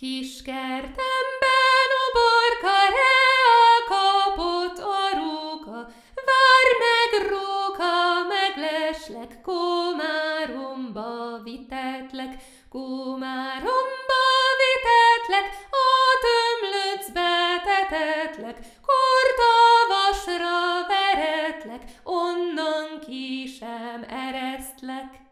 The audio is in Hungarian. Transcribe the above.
Kis kertemben a barka kapott a róka, vár meg róka, megleslek, komáromba vitetlek, komáromba vitetlek, a tömlöcbe tetetlek, kortavasra veretlek, onnan ki sem eresztlek.